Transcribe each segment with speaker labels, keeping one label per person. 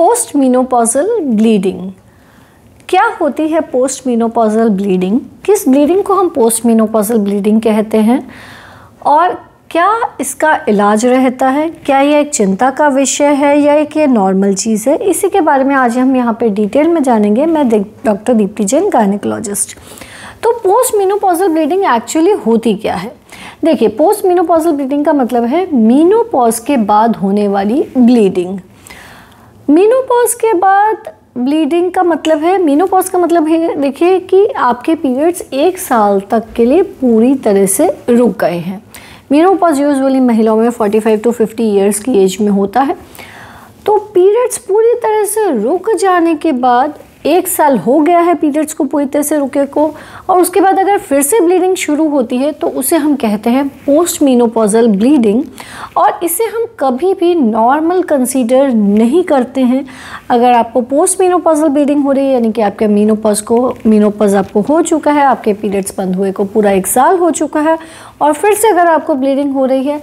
Speaker 1: Post menopausal bleeding क्या होती है पोस्ट मीनोपॉजल ब्लीडिंग किस ब्लीडिंग को हम पोस्ट मीनोपॉजल ब्लीडिंग कहते हैं? और क्या इसका इलाज रहता है? क्या यह एक चिंता का विषय है या एक ये नॉर्मल चीज़ है? इसी के बारे में आज हम यहाँ पे डिटेल में जानेंगे। मैं डॉक्टर दीप्ति जैन गायनिकोलॉजिस्ट तो पोस्ट मीनोपॉजल ब्लीडिंग एक्चुअली होती क्या है? देखिए पोस्ट मीनोपॉजल ब्लीडिंग का मतलब है मीनोपॉज के बाद होने वाली ब्लीडिंग मीनोपॉज के बाद ब्लीडिंग का मतलब है मीनोपॉज का मतलब है, देखिए कि आपके पीरियड्स एक साल तक के लिए पूरी तरह से रुक गए हैं। मीनोपॉज यूजुअली महिलाओं में 45 टू 50 इयर्स की एज में होता है। तो पीरियड्स पूरी तरह से रुक जाने के बाद एक साल हो गया है पीरियड्स को पूरी तरह से रुके को, और उसके बाद अगर फिर से ब्लीडिंग शुरू होती है तो उसे हम कहते हैं पोस्ट मीनोपॉजल ब्लीडिंग और इसे हम कभी भी नॉर्मल कंसीडर नहीं करते हैं। अगर आपको पोस्ट मीनोपॉजल ब्लीडिंग हो रही है, यानी कि आपके मीनोपॉज को मीनोपॉज आपको हो चुका है, आपके पीरियड्स बंद हुए को पूरा एक साल हो चुका है, और फिर से अगर आपको ब्लीडिंग हो रही है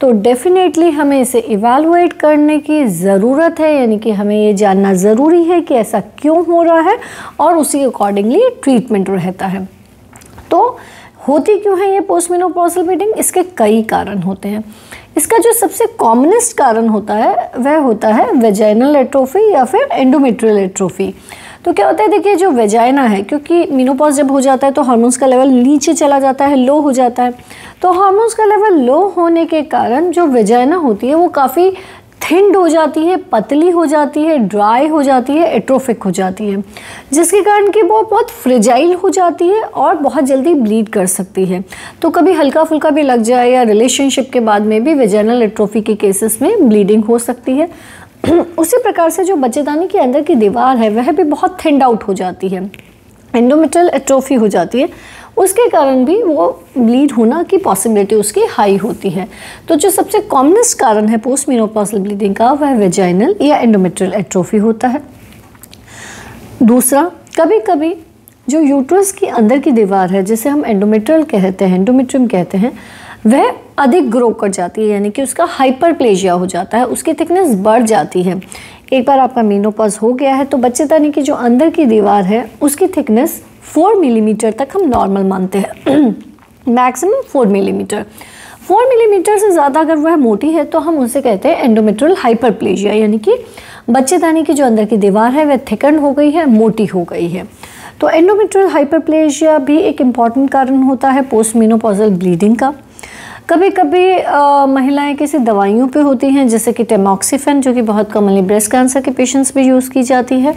Speaker 1: तो डेफिनेटली हमें इसे इवेलुएट करने की ज़रूरत है, यानी कि हमें ये जानना ज़रूरी है कि ऐसा क्यों हो रहा है और उसी अकॉर्डिंगली ट्रीटमेंट रहता है। तो होती क्यों है ये पोस्ट मिनोपॉजल ब्लीडिंग इसके कई कारण होते हैं। इसका जो सबसे कॉमनेस्ट कारण होता है, वह होता है वेजाइनल एट्रोफी या फिर एंडोमेट्रियल एट्रोफी तो क्या होता है, देखिए, जो वेजाइना है, क्योंकि मीनोपॉज जब हो जाता है तो हार्मोन्स का लेवल नीचे चला जाता है लो हो जाता है। तो हार्मोन्स का लेवल लो होने के कारण जो वेजाइना होती है, वो काफ़ी थिंड हो जाती है, पतली हो जाती है ड्राई हो जाती है एट्रोफिक हो जाती है। जिसके कारण कि वो बहुत फ्रिजाइल हो जाती है और बहुत जल्दी ब्लीड कर सकती है। तो कभी हल्का फुल्का भी लग जाए या रिलेशनशिप के बाद में भी वेजाइनल एट्रोफी के केसेस में ब्लीडिंग हो सकती है। उसी प्रकार से जो बच्चेदानी के अंदर की दीवार है, वह भी बहुत थिंड आउट हो जाती है। एंडोमेट्रल एट्रोफी हो जाती है। उसके कारण भी वो ब्लीड होना की पॉसिबिलिटी उसकी हाई होती है। तो जो सबसे कॉमनेस्ट कारण है पोस्ट मीनोपॉसल ब्लीडिंग का, वह वेजाइनल या एंडोमेट्रल एट्रोफी होता है। दूसरा कभी कभी जो यूट्रस की अंदर की दीवार है, जिसे हम एंडोमेट्रल कहते हैं एंडोमेट्रियम कहते हैं वह अधिक ग्रो कर जाती है, यानी कि उसका हाइपरप्लेजिया हो जाता है, उसकी थिकनेस बढ़ जाती है। एक बार आपका मीनोपॉज हो गया है तो बच्चेदानी की जो अंदर की दीवार है, उसकी थिकनेस फोर मिलीमीटर तक हम नॉर्मल मानते हैं। Maximum four millimetre four millimetre से ज़्यादा अगर वह मोटी है तो हम उसे कहते हैं एंडोमेट्रल हाइपरप्लेजिया यानी कि बच्चेदानी की जो अंदर की दीवार है, वह थिकन हो गई है, मोटी हो गई है। तो एंडोमेट्रल हाइपरप्लेजिया भी एक इंपॉर्टेंट कारण होता है पोस्ट मीनोपॉजल ब्लीडिंग का। कभी कभी महिलाएँ किसी दवाइयों पे होती हैं जैसे कि टेमोक्सीफेन जो कि बहुत कॉमनली ब्रेस्ट कैंसर के पेशेंट्स में यूज़ की जाती है।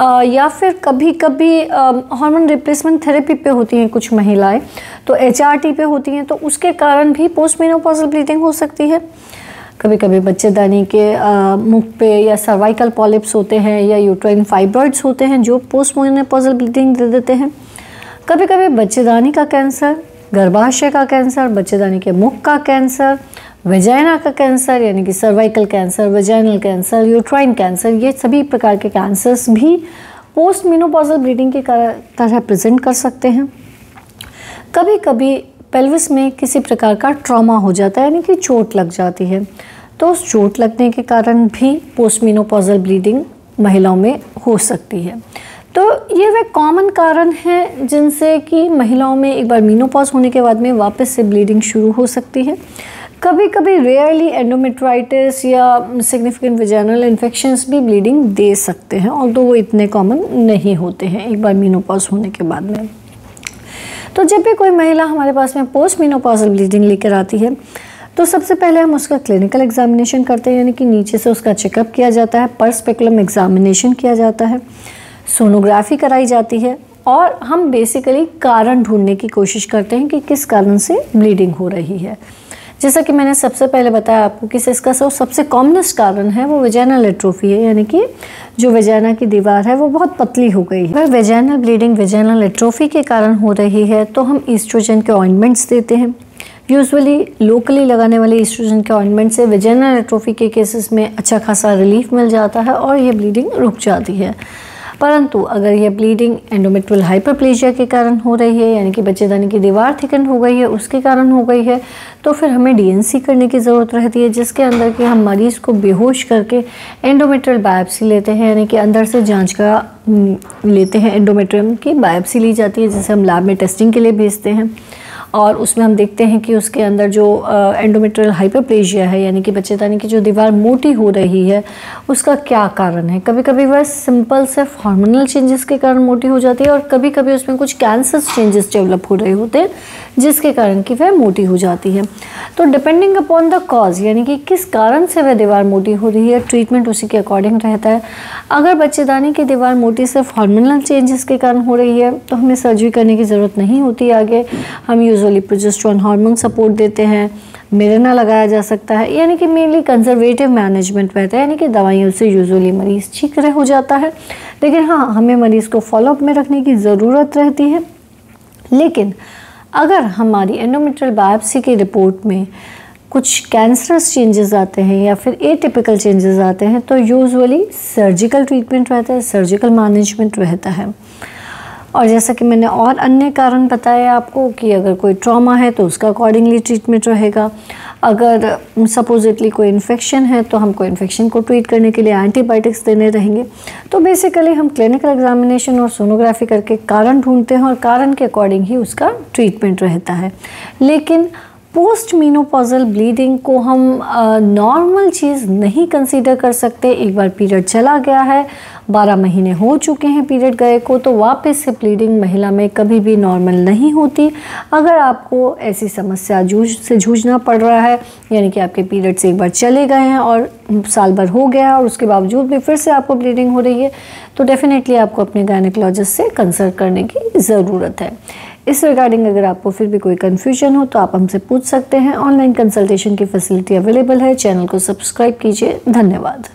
Speaker 1: आ, या फिर कभी कभी हार्मोन रिप्लेसमेंट थेरेपी पे होती हैं कुछ महिलाएँ तो एचआरटी पे होती हैं तो उसके कारण भी पोस्ट मेनोपॉजल ब्लीडिंग हो सकती है। कभी कभी बच्चेदानी के मुख पे या सर्वाइकल पॉलिप्स होते हैं या यूट्राइन फाइब्रॉइड्स होते हैं जो पोस्ट मेनोपॉजल ब्लीडिंग दे देते हैं। कभी कभी बच्चेदानी का कैंसर गर्भाशय का कैंसर, बच्चेदानी के मुख का कैंसर वेजाइना का कैंसर, यानी कि cervical cancer vaginal cancer uterine cancer ये सभी प्रकार के कैंसर्स भी पोस्ट मिनोपॉजल ब्लीडिंग के तरह प्रेजेंट कर सकते हैं। कभी कभी पेल्विस में किसी प्रकार का ट्रॉमा हो जाता है, यानी कि चोट लग जाती है। तो उस चोट लगने के कारण भी पोस्ट मिनोपॉजल ब्लीडिंग महिलाओं में हो सकती है। तो ये वह कॉमन कारण हैं जिनसे कि महिलाओं में एक बार मीनोपॉज होने के बाद में वापस से ब्लीडिंग शुरू हो सकती है। कभी कभी रेयरली एंडोमेट्राइटिस या सिग्निफिकेंट विजनल इन्फेक्शंस भी ब्लीडिंग दे सकते हैं और तो वो इतने कॉमन नहीं होते हैं एक बार मीनोपॉज होने के बाद में। तो जब भी कोई महिला हमारे पास में पोस्ट मीनोपॉजल ब्लीडिंग लेकर आती है तो सबसे पहले हम उसका क्लिनिकल एग्जामिनेशन करते हैं, यानी कि नीचे से उसका चेकअप किया जाता है पर स्पेकुलम एग्जामिनेशन किया जाता है। सोनोग्राफी कराई जाती है और हम बेसिकली कारण ढूँढने की कोशिश करते हैं कि किस कारण से ब्लीडिंग हो रही है। जैसा कि मैंने सबसे पहले बताया आपको कि इसका जो सबसे कॉमनेस्ट कारण है वो वेजाइनल एट्रोफी है, यानी कि जो वेजाइना की दीवार है वो बहुत पतली हो गई है। अगर वेजाइनल ब्लीडिंग वेजाइनल एट्रोफी के कारण हो रही है तो हम ईस्ट्रोजन के ऑइंटमेंट्स देते हैं। यूजुअली लोकली लगाने वाले ईस्ट्रोजन के ऑइंटमेंट से वेजाइनल एट्रोफी के केसेस में अच्छा खासा रिलीफ मिल जाता है और ये ब्लीडिंग रुक जाती है। परंतु अगर यह ब्लीडिंग एंडोमेट्रियल हाइपरप्लेजिया के कारण हो रही है, यानी कि बच्चेदानी की दीवार थिकन हो गई है, उसके कारण हो गई है तो फिर हमें डीएनसी करने की ज़रूरत रहती है, जिसके अंदर कि हम मरीज़ को बेहोश करके एंडोमेट्रियल बायोप्सी लेते हैं, यानी कि अंदर से जाँच का लेते हैं एंडोमेट्रियम की बायोप्सी ली जाती है, जिसे हम लैब में टेस्टिंग के लिए भेजते हैं। और उसमें हम देखते हैं कि उसके अंदर जो एंडोमेट्रियल हाइपरप्लेजिया है, यानी कि बच्चेदानी की जो दीवार मोटी हो रही है, उसका क्या कारण है? कभी कभी वह सिंपल से हार्मोनल चेंजेस के कारण मोटी हो जाती है और कभी कभी उसमें कुछ कैंसर चेंजेस डेवलप हो रहे होते हैं, जिसके कारण कि वह मोटी हो जाती है। तो डिपेंडिंग अपॉन द कॉज यानी कि किस कारण से वह दीवार मोटी हो रही है ट्रीटमेंट उसी के अकॉर्डिंग रहता है। अगर बच्चेदानी की दीवार मोटी सिर्फ़ हार्मोनल चेंजेस के कारण हो रही है तो हमें सर्जरी करने की ज़रूरत नहीं होती आगे। हम यूजुअली प्रोजेस्ट्रॉन हार्मोन सपोर्ट देते हैं। मिरना लगाया जा सकता है। यानी कि मेनली कंजर्वेटिव मैनेजमेंट रहता है। यानी कि दवाइयों से यूजुअली मरीज़ ठीक रह हो जाता है। लेकिन हाँ हमें मरीज़ को फॉलोअप में रखने की ज़रूरत रहती है। लेकिन अगर हमारी एंडोमेट्रियल बायोप्सी की रिपोर्ट में कुछ कैंसरस चेंजेस आते हैं या फिर ए टिपिकल चेंजेस आते हैं तो यूजुअली सर्जिकल ट्रीटमेंट रहता है सर्जिकल मैनेजमेंट रहता है। और जैसा कि मैंने और अन्य कारण बताया आपको कि अगर कोई ट्रॉमा है तो उसका अकॉर्डिंगली ट्रीटमेंट रहेगा। अगर सपोजिटली कोई इन्फेक्शन है तो हमको इन्फेक्शन को ट्रीट करने के लिए एंटीबायोटिक्स देने रहेंगे। तो बेसिकली हम क्लिनिकल एग्जामिनेशन और सोनोग्राफी करके कारण ढूंढते हैं और कारण के अकॉर्डिंग ही उसका ट्रीटमेंट रहता है। लेकिन पोस्ट मीनोपॉजल ब्लीडिंग को हम नॉर्मल चीज़ नहीं कंसीडर कर सकते। एक बार पीरियड चला गया है बारह महीने हो चुके हैं पीरियड गए को तो वापस से ब्लीडिंग महिला में कभी भी नॉर्मल नहीं होती। अगर आपको ऐसी समस्या जूझ, से जूझना पड़ रहा है, यानी कि आपके पीरियड्स एक बार चले गए हैं और साल भर हो गया और उसके बावजूद भी फिर से आपको ब्लीडिंग हो रही है तो डेफिनेटली आपको अपने गायनिकोलॉजिस्ट से कंसल्ट करने की ज़रूरत है। इस रिगार्डिंग अगर आपको फिर भी कोई कन्फ्यूज़न हो तो आप हमसे पूछ सकते हैं। ऑनलाइन कंसल्टेशन की फैसिलिटी अवेलेबल है। चैनल को सब्सक्राइब कीजिए। धन्यवाद।